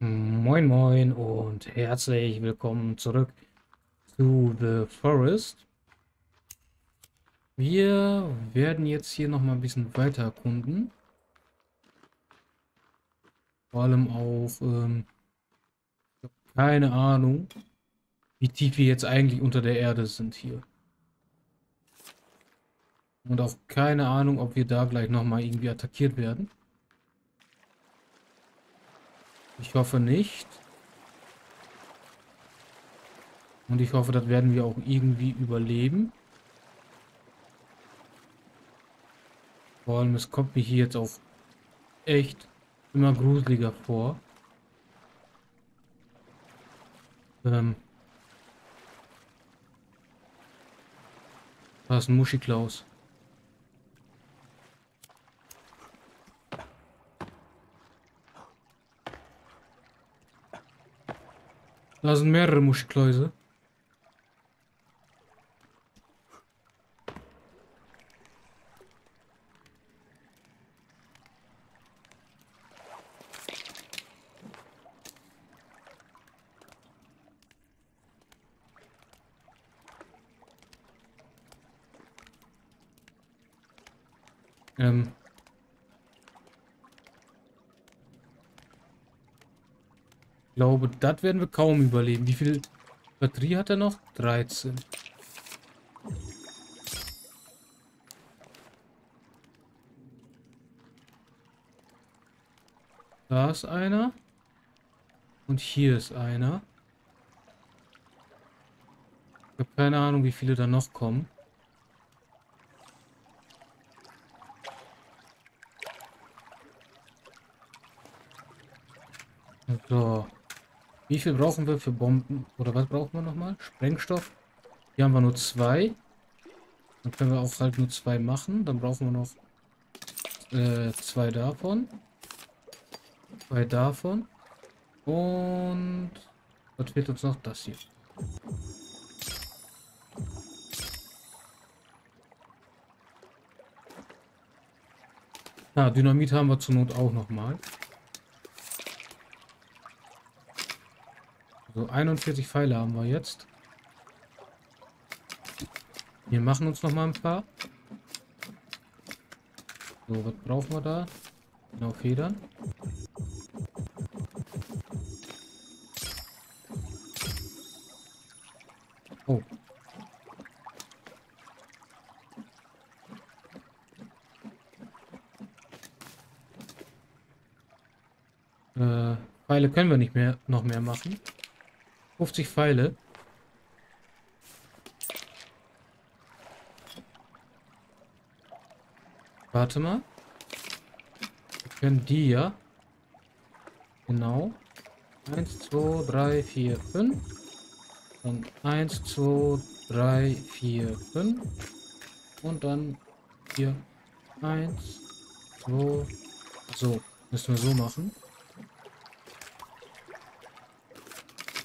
Moin Moin und herzlich willkommen zurück zu The Forest. Wir werden jetzt hier noch mal ein bisschen weiter erkunden. Vor allem auch, ähm, keine Ahnung, wie tief wir jetzt eigentlich unter der Erde sind hier. Und auch keine Ahnung, ob wir da gleich noch mal irgendwie attackiert werden. Ich hoffe nicht. Und ich hoffe, das werden wir auch irgendwie überleben. Vor allem, es kommt mir hier jetzt auch echt immer gruseliger vor. Ähm. Da ist ein Muschiklaus. Da sind mehrere Muschikläuse. Ähm, glaube, das werden wir kaum überleben. Wie viel Batterie hat er noch? 13. Da ist einer. Und hier ist einer. Ich habe keine Ahnung, wie viele da noch kommen. So. Wie viel brauchen wir für Bomben? Oder was brauchen wir nochmal? Sprengstoff. Hier haben wir nur zwei. Dann können wir auch halt nur zwei machen. Dann brauchen wir noch äh, zwei davon. Zwei davon. Und was fehlt uns noch? Das hier. Ah, Dynamit haben wir zur Not auch nochmal. So, 41 Pfeile haben wir jetzt. Wir machen uns noch mal ein paar. So, was brauchen wir da? Genau, Federn. Oh. Äh, Pfeile können wir nicht mehr noch mehr machen. 50 Pfeile. Warte mal. Wir können die ja. Genau. 1, 2, 3, 4, 5. Und 1, 2, 3, 4, 5. Und dann hier 1, 2. So, müssen wir so machen.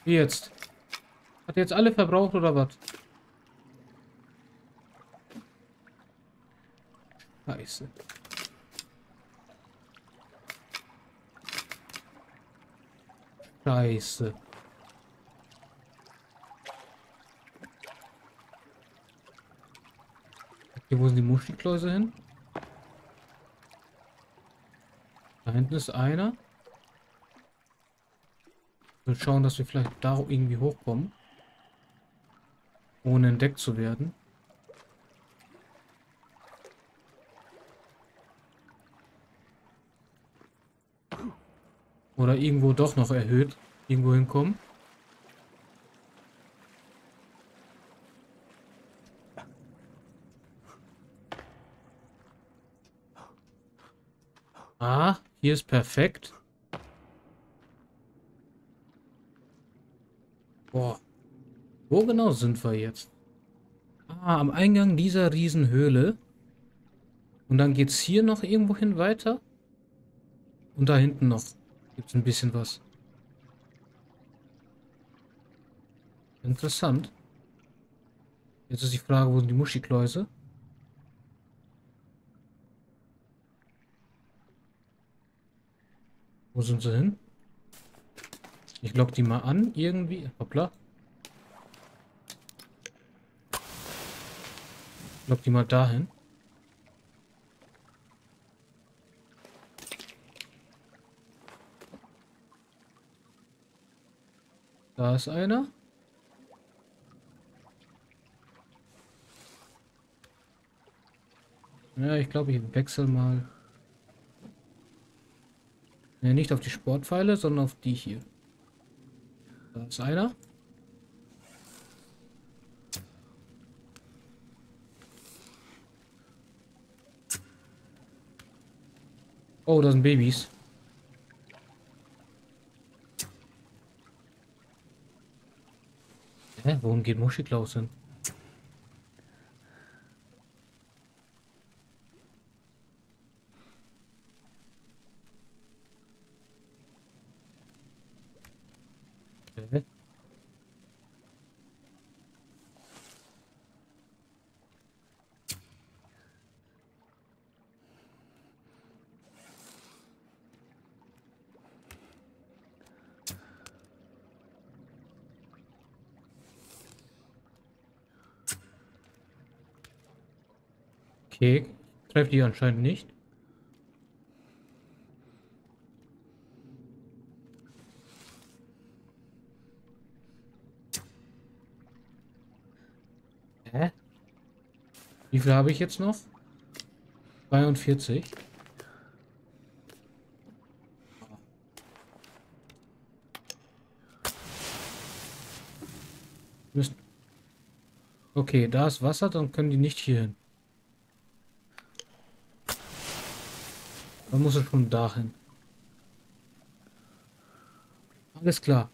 Wie jetzt? Hat jetzt alle verbraucht oder was? Scheiße. Scheiße. Okay, wo sind die Muschikläuse hin? Da hinten ist einer. Wir schauen, dass wir vielleicht da irgendwie hochkommen. Ohne entdeckt zu werden. Oder irgendwo doch noch erhöht. Irgendwo hinkommen. Ah, hier ist perfekt. Boah. Wo genau sind wir jetzt? Ah, am Eingang dieser Riesenhöhle. Und dann geht es hier noch irgendwo hin weiter. Und da hinten noch gibt es ein bisschen was. Interessant. Jetzt ist die Frage, wo sind die Muschikläuse? Wo sind sie hin? Ich lock die mal an, irgendwie. Hoppla. Lock die mal dahin. Da ist einer. Ja, ich glaube, ich wechsle mal. Ne, nicht auf die Sportpfeile, sondern auf die hier. Da ist einer. Oh, da sind Babys. Hä? Wohin geht Muschiklaus hin? Hä? Okay, treffe die anscheinend nicht. Hä? Wie viel habe ich jetzt noch? 42. Müssen. Okay, da ist Wasser, dann können die nicht hier hin. Dann muss es schon dahin. Alles klar.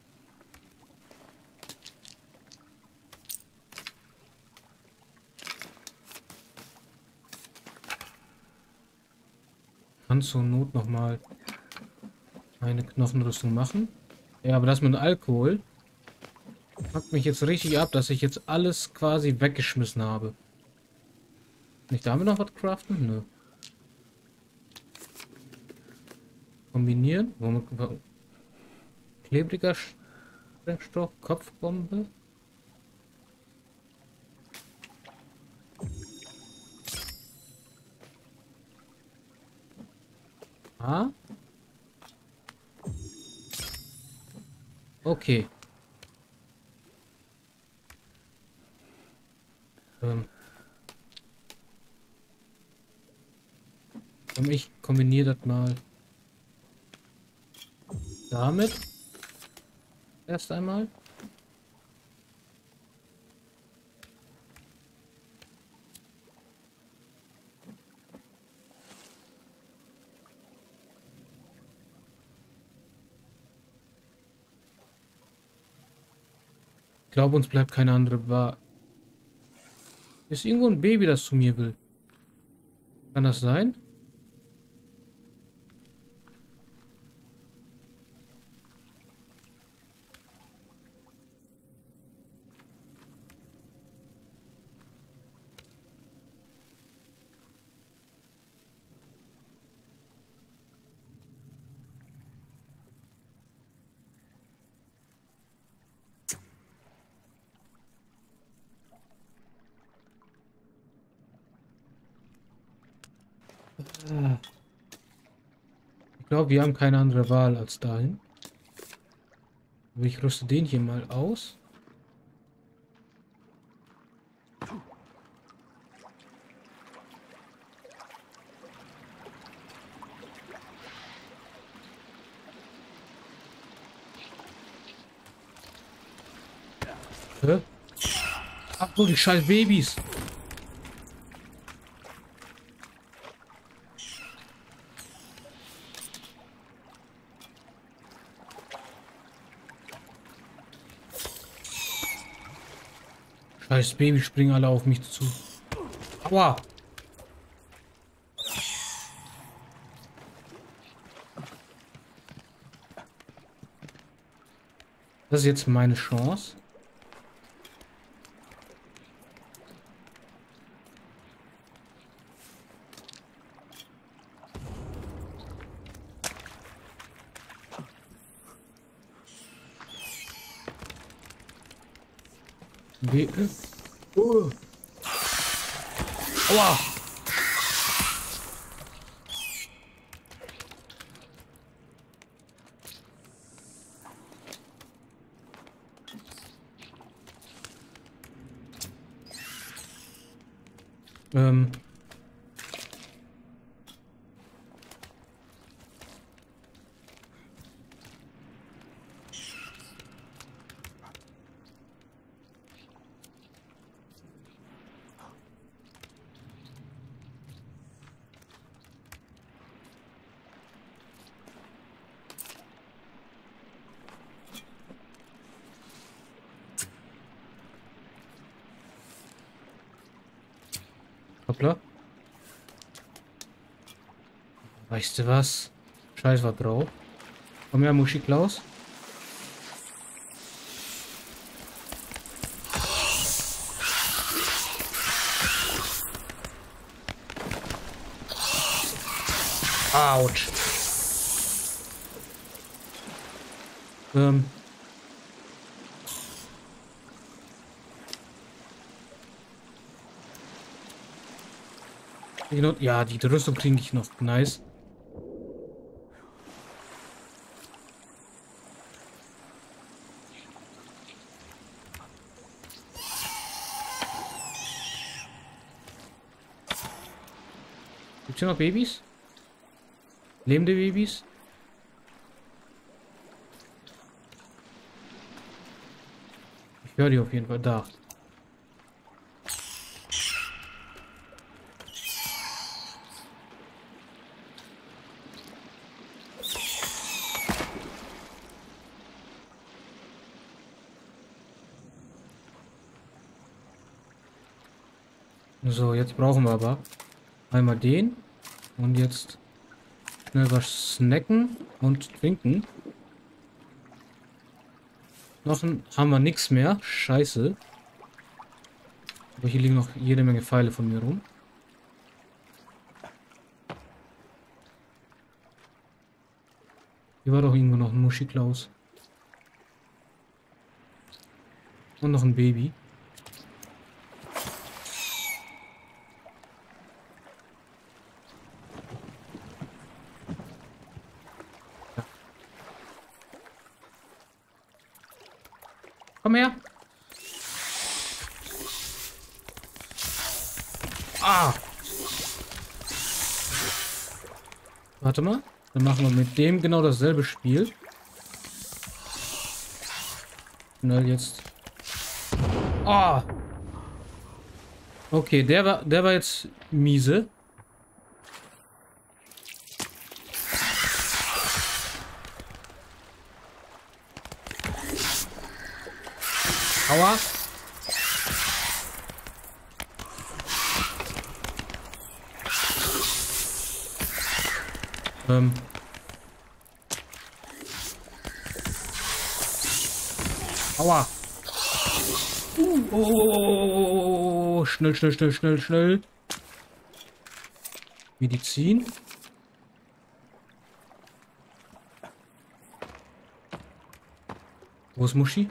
Kann zur Not noch mal eine Knochenrüstung machen. Ja, aber das mit Alkohol packt mich jetzt richtig ab, dass ich jetzt alles quasi weggeschmissen habe. Nicht damit noch was craften? Nö. Kombinieren. Klebriger Sprengstoff, Kopfbombe. Ah. Okay. Ähm. Ich kombiniere das mal damit. Erst einmal. Ich glaube, uns bleibt keine andere Wahl. Ist irgendwo ein Baby, das zu mir will. Kann das sein? Ich glaube, wir haben keine andere Wahl als dahin. Aber ich rüste den hier mal aus. Ach so, die scheiß Babys. Scheiß Baby springen alle auf mich zu. Aua! Das ist jetzt meine Chance. Wie ist Aua! Ähm. Hoppla. Weißt du was? Scheiß was drauf. Komm her, Muschi Klaus. Autsch. Ähm. Ja, die Rüstung kriege ich noch. Nice. Gibt es hier noch Babys? Lebende Babys? Ich höre die auf jeden Fall da. So, jetzt brauchen wir aber einmal den und jetzt schnell was snacken und trinken. Noch haben wir nichts mehr. Scheiße. Aber hier liegen noch jede Menge Pfeile von mir rum. Hier war doch irgendwo noch ein Muschi-Klaus. Und noch ein Baby. Komm her. Ah. Warte mal. Dann machen wir mit dem genau dasselbe Spiel. Schnell jetzt. Ah. Okay, der war, der war jetzt miese. Aua. Ähm. Aua. Oh, schnell, schnell, schnell, schnell, schnell. Medizin. Wo ist Muschi?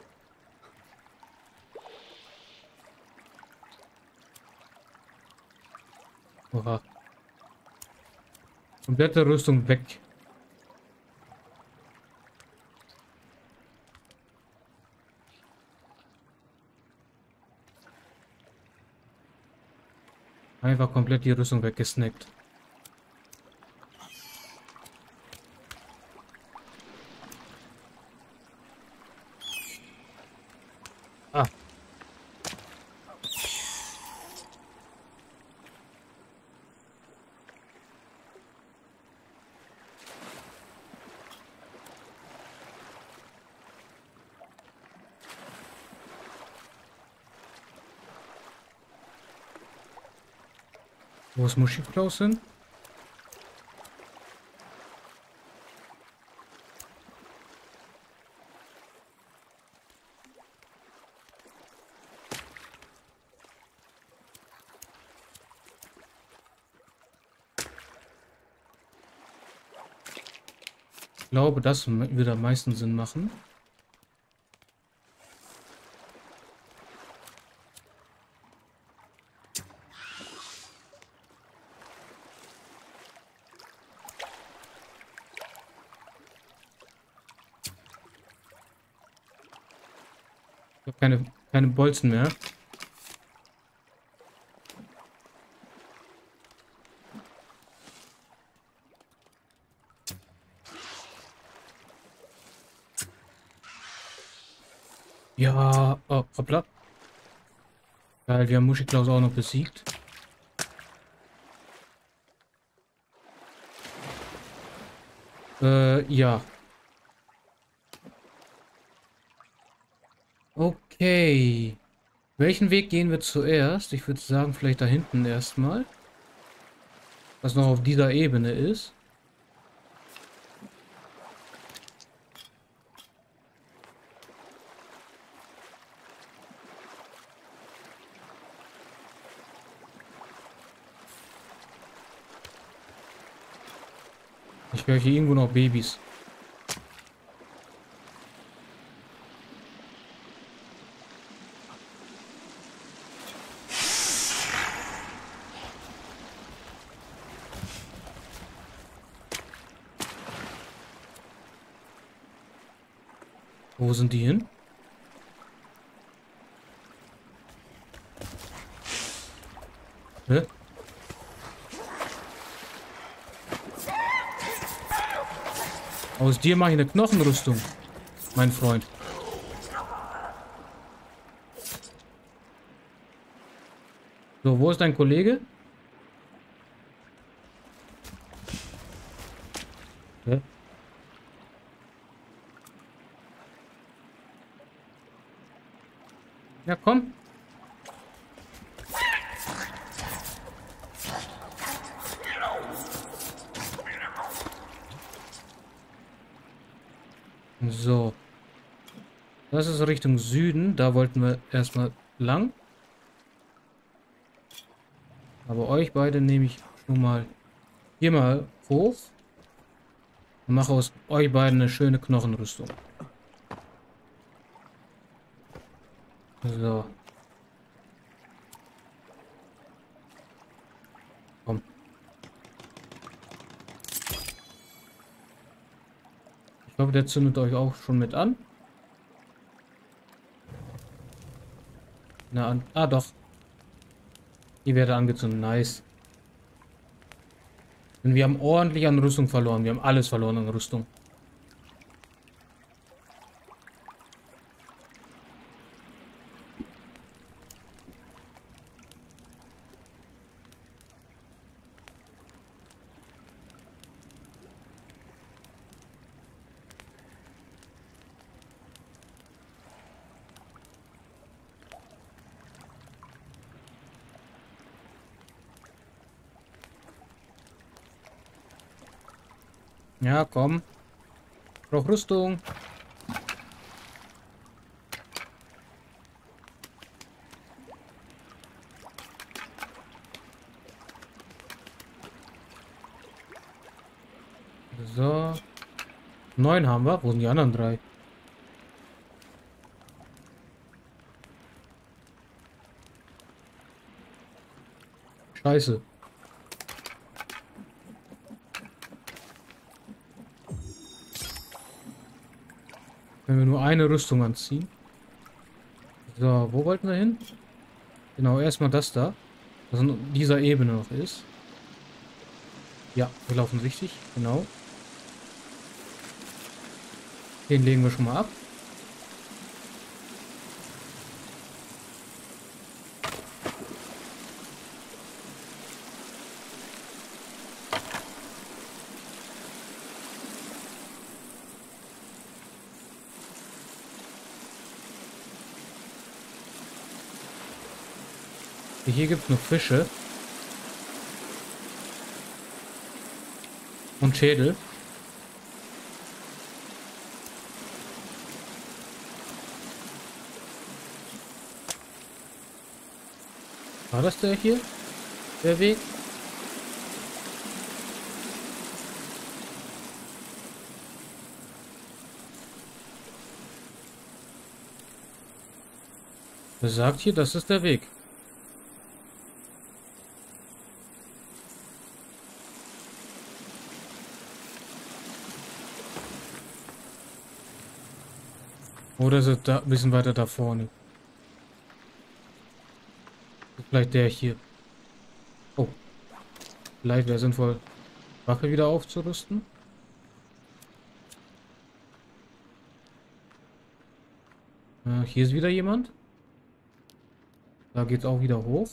Oha. Komplette Rüstung weg. Einfach komplett die Rüstung weggesnackt. Ist Muschi Klaus? Ich glaube, das würde am meisten Sinn machen. habe keine, Bolzen mehr. Ja, oh, hoppla. Geil, wir haben Muschiklaus auch noch besiegt. Äh, ja. Okay. Welchen Weg gehen wir zuerst? Ich würde sagen, vielleicht da hinten erstmal. Was noch auf dieser Ebene ist. Ich höre hier irgendwo noch Babys. Sind die hin? Hä? Aus dir mache ich eine Knochenrüstung, mein Freund. So, wo ist dein Kollege? Hä? Ja, komm. So. Das ist Richtung Süden. Da wollten wir erstmal lang. Aber euch beide nehme ich schon mal hier mal hoch. Und mache aus euch beiden eine schöne Knochenrüstung. So. Komm. Ich glaube, der zündet euch auch schon mit an. Na, an ah doch. Ihr werdet angezündet. Nice. Und wir haben ordentlich an Rüstung verloren. Wir haben alles verloren an Rüstung. Ja, komm. Ich Rüstung. So. Neun haben wir. Wo sind die anderen drei? Scheiße. Wenn wir nur eine Rüstung anziehen. So, wo wollten wir hin? Genau, erstmal das da. Was in dieser Ebene noch ist. Ja, wir laufen richtig, genau. Den legen wir schon mal ab. Hier gibt es nur Fische. Und Schädel. War das der hier? Der Weg? Wer sagt hier, das ist der Weg? Oder ist er da ein bisschen weiter da vorne? Vielleicht der hier. Oh. Vielleicht wäre sinnvoll, Waffe wieder aufzurüsten. Äh, hier ist wieder jemand. Da geht es auch wieder hoch.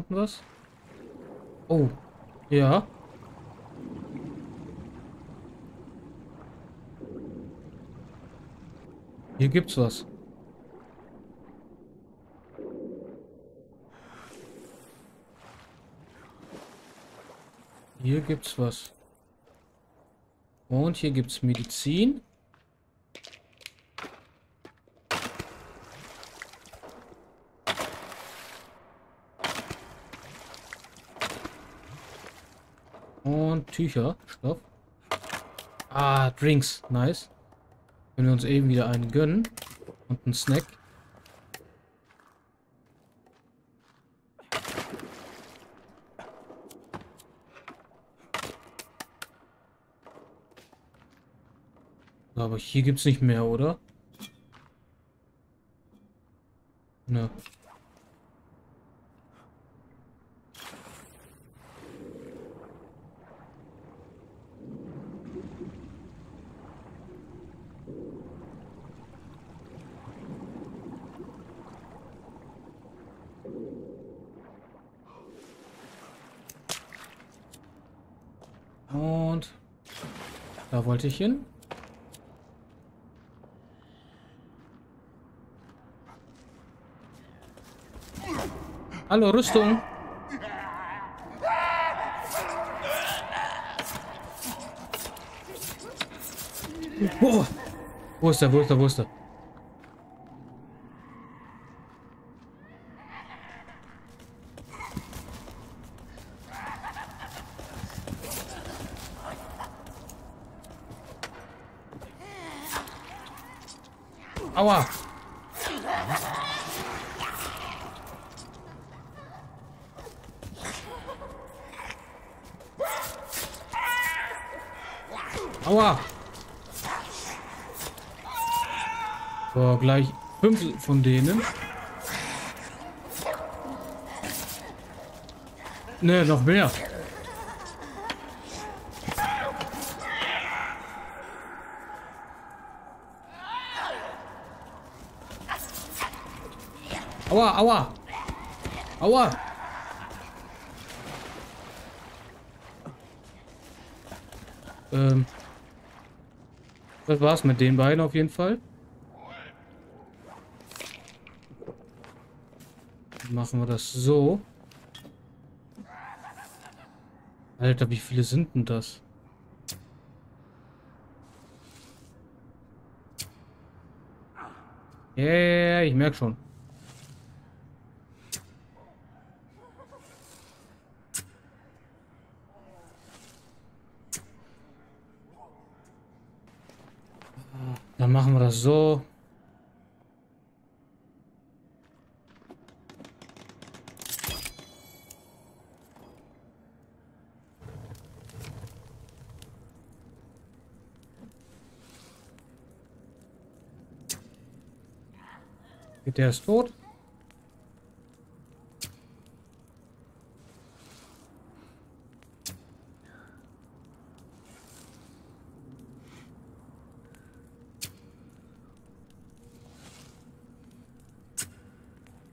Unten was? Oh. Ja. Hier gibt's was. Hier gibt's was. Und hier gibt's Medizin. Und Tücher. Stopp. Ah, Drinks. Nice. Können wir uns eben wieder einen gönnen. Und einen Snack. Aber hier gibt es nicht mehr, oder? Ne. Hin. Hallo, Rüstung. Boah. Wo ist er? Wo ist er? Wo ist er? Ne, noch mehr. Aua, aua. Aua. Ähm. Das war's mit den beiden auf jeden Fall. Machen wir das so. Alter, wie viele sind denn das? Ja, yeah, ich merke schon. Dann machen wir das so. Der ist tot.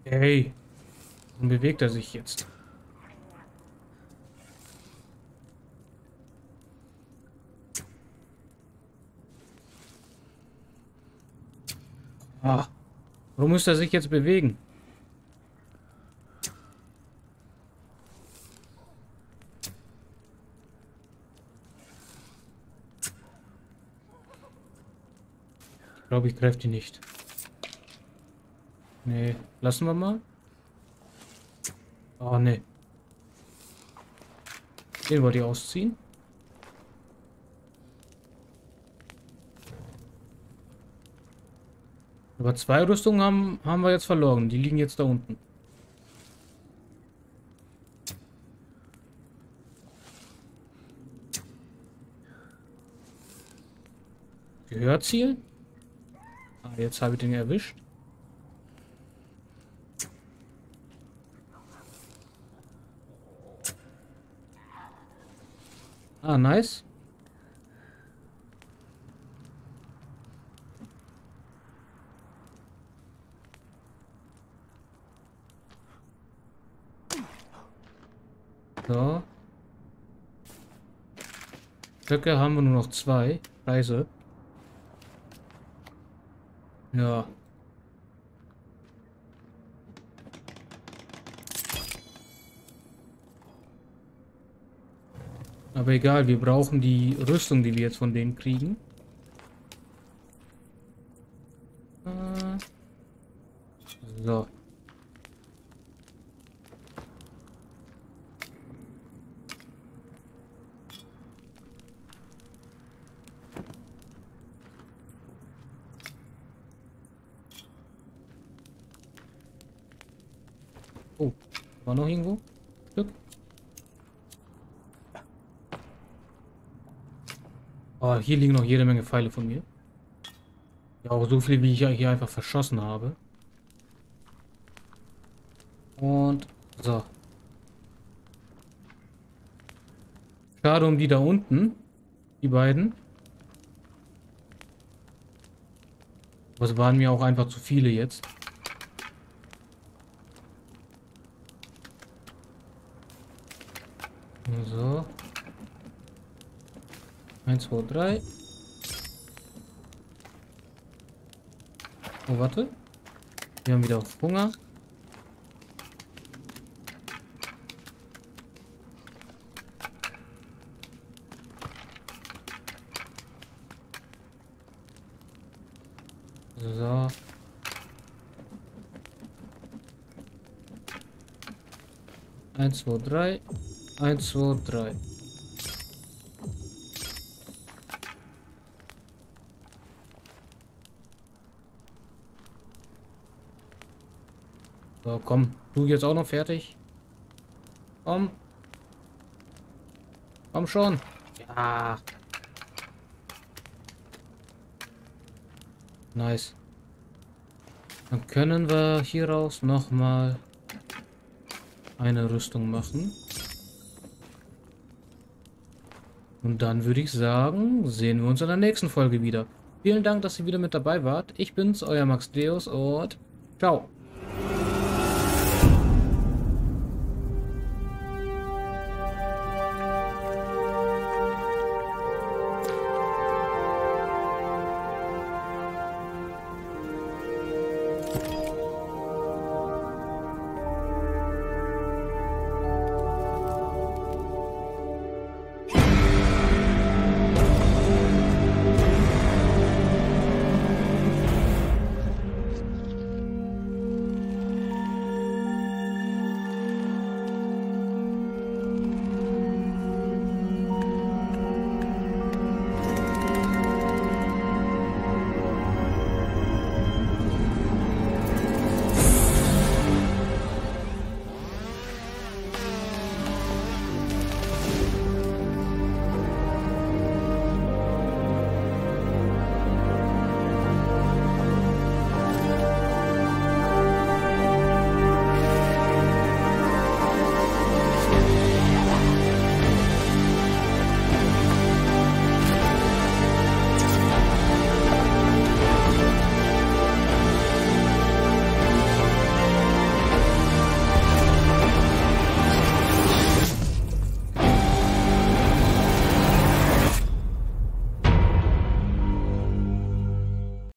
Hey. Bewegt er sich jetzt? Warum muss er sich jetzt bewegen? Ich glaube, ich greife die nicht. Nee, lassen wir mal. Oh, nee. Den wollte ich ausziehen. Aber zwei Rüstungen haben, haben wir jetzt verloren. Die liegen jetzt da unten. Gehörziel? Ah, jetzt habe ich den erwischt. Ah, nice. So. Stöcke haben wir nur noch zwei. Scheiße. Ja. Aber egal, wir brauchen die Rüstung, die wir jetzt von denen kriegen. Äh. So. Oh, war noch irgendwo? Stück? Oh, hier liegen noch jede Menge Pfeile von mir. Ja, auch so viel, wie ich hier einfach verschossen habe. Und so. Schade um die da unten. Die beiden. Aber es waren mir auch einfach zu viele jetzt. So. 1, 2, 3. Oh, warte. Wir haben wieder Hunger. So. Eins, zwei, drei. 1, 2, 3. So, komm. Du jetzt auch noch fertig? Komm. Komm schon. Ja. Nice. Dann können wir hieraus nochmal eine Rüstung machen. Und dann würde ich sagen, sehen wir uns in der nächsten Folge wieder. Vielen Dank, dass ihr wieder mit dabei wart. Ich bin's, euer Max Deus und ciao.